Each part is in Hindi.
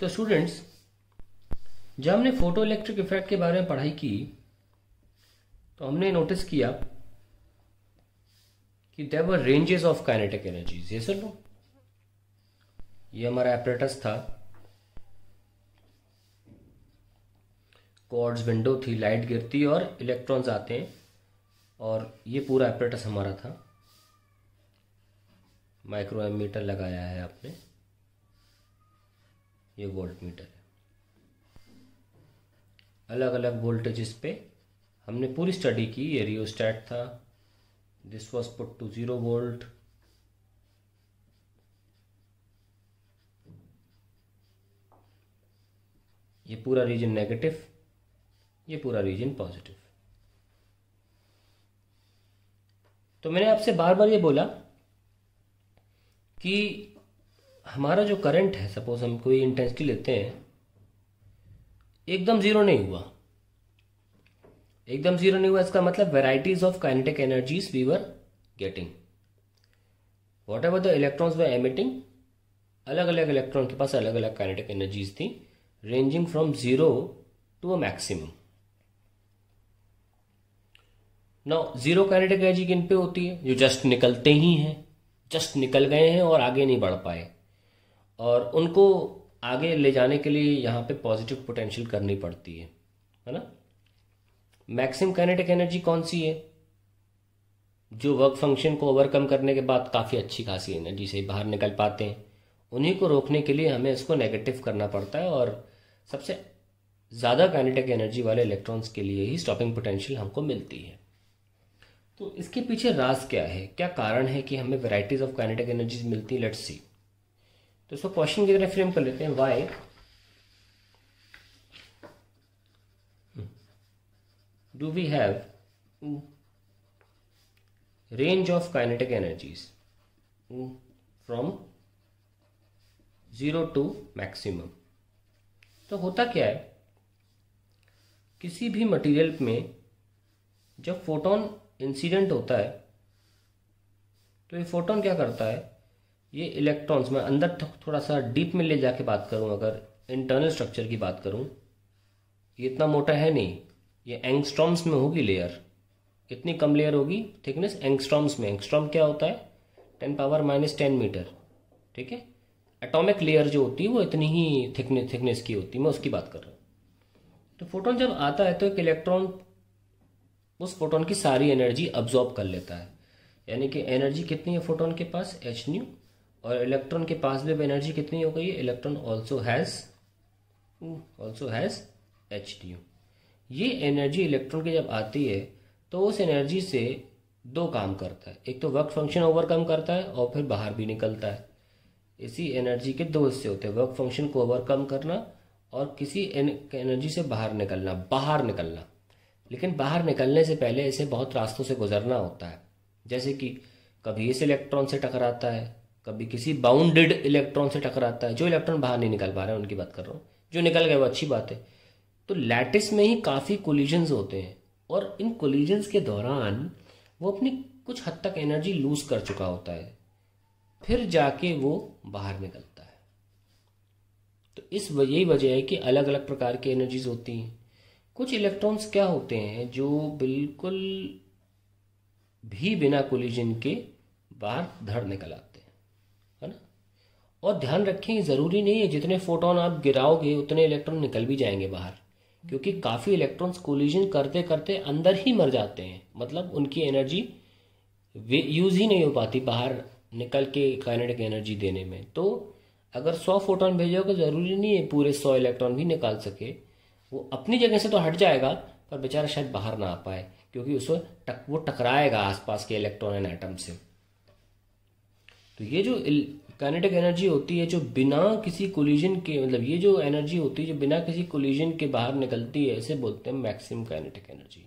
तो स्टूडेंट्स जब हमने फ़ोटो इलेक्ट्रिक इफ़ेक्ट के बारे में पढ़ाई की तो हमने नोटिस किया कि there were ranges of kinetic energies ये सुन लो ये हमारा एपरेटस था। कॉर्ड्स विंडो थी लाइट गिरती और इलेक्ट्रॉन्स आते हैं और ये पूरा एपरेटस हमारा था। माइक्रो एमीटर लगाया है आपने। ये वोल्ट मीटर है। अलग अलग वोल्टेजेस पे हमने पूरी स्टडी की, ये रियोस्टैट था this was put to zero volt ये पूरा रीजन नेगेटिव ये पूरा रीजन पॉजिटिव तो मैंने आपसे बार बार ये बोला कि हमारा जो करंट है सपोज़ हम कोई इंटेंसिटी लेते हैं, एकदम ज़ीरो नहीं हुआ। एकदम ज़ीरो नहीं हुआ, इसका मतलब varieties of kinetic energies we were getting whatever the electrons were emitting अलग अलग इलेक्ट्रॉन के पास अलग अलग काइनेटिक एनर्जीज थी ranging from zero to a maximum no zero kinetic energy किन पे होती है? जो जस्ट निकलते ही हैं जस्ट निकल गए हैं और आगे नहीं बढ़ पाए। और उनको आगे ले जाने के लिए यहाँ पे पॉजिटिव पोटेंशियल करनी पड़ती है है ना? मैक्सिम काइनेटिक एनर्जी कौन सी है? जो वर्क फ़ंक्शन को ओवरकम करने के बाद काफ़ी अच्छी खासी एनर्जी से बाहर निकल पाते हैं। उन्हीं को रोकने के लिए हमें इसको नेगेटिव करना पड़ता है और सबसे ज़्यादा काइनेटिक एनर्जी वाले इलेक्ट्रॉन्स के लिए ही स्टॉपिंग पोटेंशियल हमको मिलती है। तो इसके पीछे राज क्या है? क्या कारण है कि हमें वेराइटीज ऑफ़ काइनेटिक एनर्जीज मिलती है? लेट्स सी तो इसको क्वेश्चन की तरह फ्रेम कर लेते हैं why do we have range of kinetic energies from zero to maximum तो होता क्या है? किसी भी मटेरियल में जब फोटोन इंसिडेंट होता है तो ये फोटोन क्या करता है? ये इलेक्ट्रॉन्स मैं अंदर थो थोड़ा सा डीप में ले जाके बात करूँ, अगर इंटरनल स्ट्रक्चर की बात करूँ, ये इतना मोटा है नहीं, ये एंगस्ट्रॉम्स में होगी लेयर इतनी कम लेयर होगी? थिकनेस एंगस्ट्रॉम्स में। एंगस्ट्रॉम क्या होता है? Ten power minus ten metre ठीक है? एटॉमिक लेयर जो होती है, वो इतनी ही थिकनेस थिकनेस की होती है। मैं उसकी बात कर रहा हूँ। तो फोटोन जब आता है तो एक इलेक्ट्रॉन उस फोटोन की सारी एनर्जी अब्जॉर्ब कर लेता है। यानी कि एनर्जी कितनी है फोटोन के पास? एच न्यू और इलेक्ट्रॉन के पास भी एनर्जी कितनी हो गई है? Electron also has also has h nu ये एनर्जी इलेक्ट्रॉन की जब आती है तो उस एनर्जी से दो काम करता है। एक तो वर्क फ़ंक्शन ओवरकम करता है और फिर बाहर भी निकलता है। इसी एनर्जी के दो हिस्से होते हैं। वर्क फ़ंक्शन को ओवरकम करना और किसी एनर्जी से बाहर निकलना बाहर निकलना। लेकिन बाहर निकलने से पहले इसे बहुत रास्तों से गुजरना होता है। जैसे कि कभी इस इलेक्ट्रॉन से टकराता है कभी किसी बाउंडेड इलेक्ट्रॉन से टकराता है, जो इलेक्ट्रॉन बाहर नहीं निकल पा रहे हैं, उनकी बात कर रहा हूँ। जो निकल गए वो अच्छी बात है। तो लैटिस में ही काफ़ी कोलिजन्स होते हैं और इन कोलिजन्स के दौरान वो अपनी कुछ हद तक एनर्जी लूज कर चुका होता है। फिर जाके वो बाहर निकलता है। तो इस यही वजह है कि अलग अलग प्रकार की एनर्जीज होती हैं। कुछ इलेक्ट्रॉन्स क्या होते हैं जो बिल्कुल भी बिना कोलिजन के बाहर धड़ निकल आते हैं। है ना? और ध्यान रखें ज़रूरी नहीं है जितने फोटोन आप गिराओगे उतने इलेक्ट्रॉन निकल भी जाएँगे बाहर। क्योंकि काफ़ी इलेक्ट्रॉन्स कोलिजन करते करते अंदर ही मर जाते हैं। मतलब उनकी एनर्जी यूज़ ही नहीं हो पाती बाहर निकल के काइनेटिक एनर्जी देने में। तो अगर सौ फोटोन भेजोगे ज़रूरी नहीं है पूरे सौ इलेक्ट्रॉन भी निकाल सके। वो अपनी जगह से तो हट जाएगा पर बेचारा शायद बाहर ना आ पाए क्योंकि उसको टक, वो टकराएगा आसपास के इलेक्ट्रॉन एंड एटम से। तो ये जो काइनेटिक एनर्जी होती है, जो बिना किसी कोलिजन के मतलब ये जो एनर्जी होती है, जो बिना किसी कोलिजन के बाहर निकलती है, इसे बोलते हैं मैक्सिमम काइनेटिक एनर्जी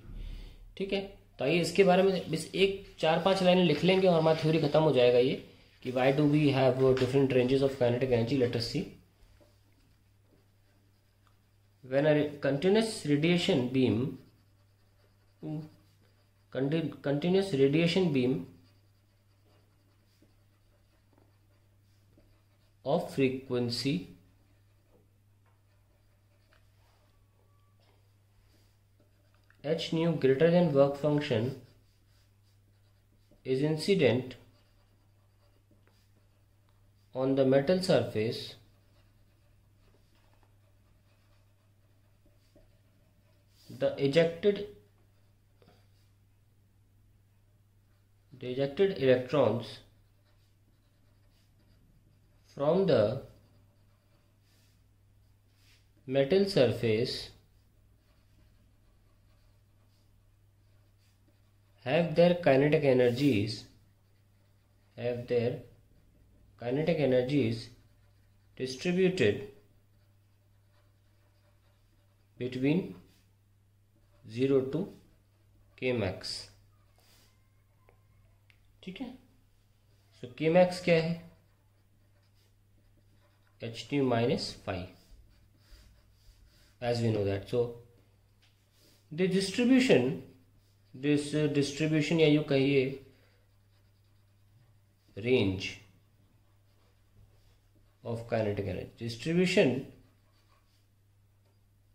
ठीक है? तो आइए इसके बारे में बस एक, चार, पाँच लाइनें लिख लेंगे और हमारा थ्योरी खत्म हो जाएगा ये, कि why do we have different ranges of kinetic energy let us see when a continuous radiation beam continuous radiation of frequency h nu greater than work function is incident on the metal surface the ejected the ejected electrons from the metal surface have their kinetic energies have their kinetic energies distributed between 0 to k max ठीक है सो के मैक्स क्या है H T minus five as we know that so the distribution this uh, distribution या यू कहिए range of kinetic energy distribution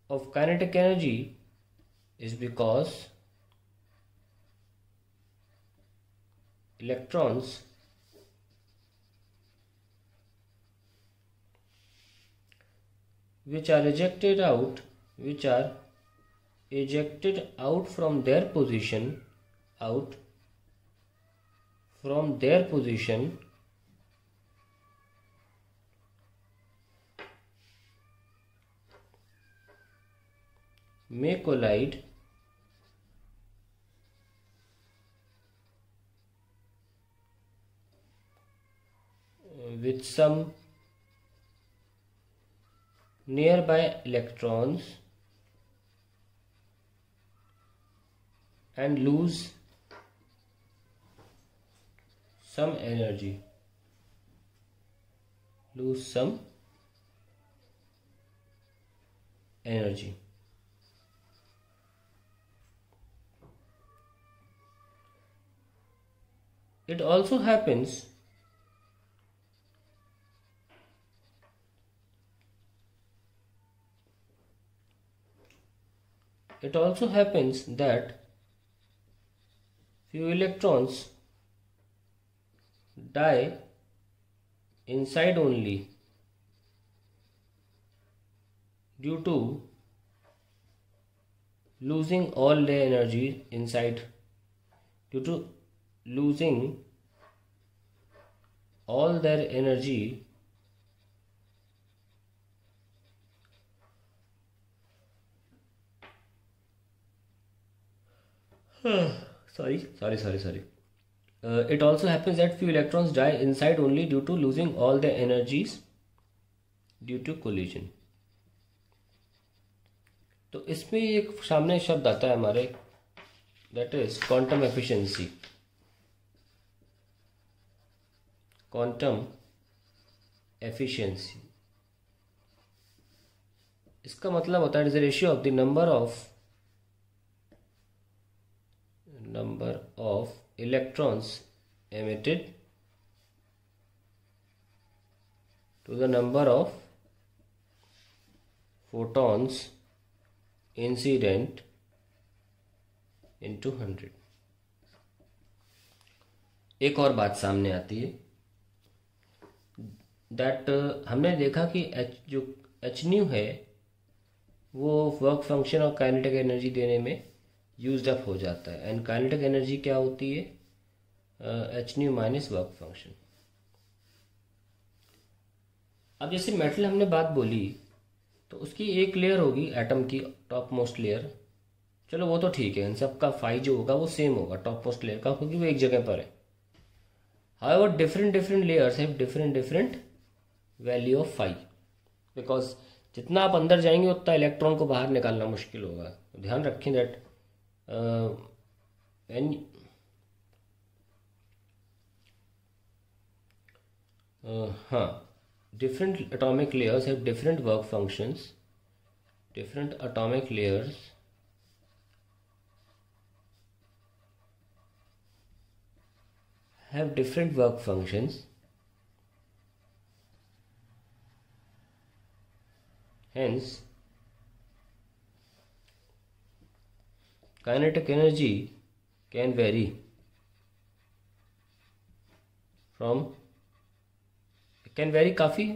of kinetic energy is because electrons which are ejected out which are ejected out from their position out from their position may collide with some nearby electrons and lose some energy. Lose some energy. It also happens It also happens that few electrons die inside only due to losing all their energy inside due to losing all their energy sorry sorry sorry sorry it also happens that few electrons die inside only due to losing all the energies due to collision तो इसमें एक सामने शब्द आता है हमारे that is quantum efficiency quantum efficiency इसका मतलब होता है it is ratio of the number of number of electrons emitted to the number of photons incident into 100 एक और बात सामने आती है दैट uh, हमने देखा कि एच जो एच न्यू है वो वर्क फ़ंक्शन और काइनेटिक एनर्जी देने में यूज़ अप हो जाता है। एंड काइनेटिक एनर्जी क्या होती है? H nu minus work function अब जैसे मेटल हमने बात बोली तो उसकी एक लेयर होगी एटम की टॉप मोस्ट लेयर चलो, वो तो ठीक है। इन सब का फाई जो होगा, वो सेम होगा टॉप मोस्ट लेयर का, क्योंकि वो एक जगह पर है। High how different different layers have different different value of five because जितना आप अंदर जाएँगे, उतना इलेक्ट्रॉन को बाहर निकालना मुश्किल होगा। ध्यान रखें that uh, when uh, huh, different atomic layers have different work functions. Different atomic layers. Have different work functions. Hence kinetic energy can vary from, can vary काफ़ी।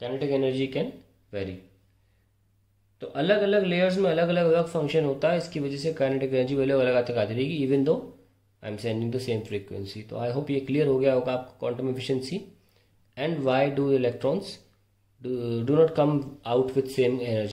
Kinetic energy can vary तो अलग अलग लेयर्स में अलग अलग अलग फ़ंक्शन होता है, इसकी वजह से काइनेटिक एनर्जी वैल्यू अलग तक आती रहेगी even though I am sending the same frequency तो आई होप ये क्लियर हो गया होगा आपको quantum efficiency and why do electrons do not come out with same energy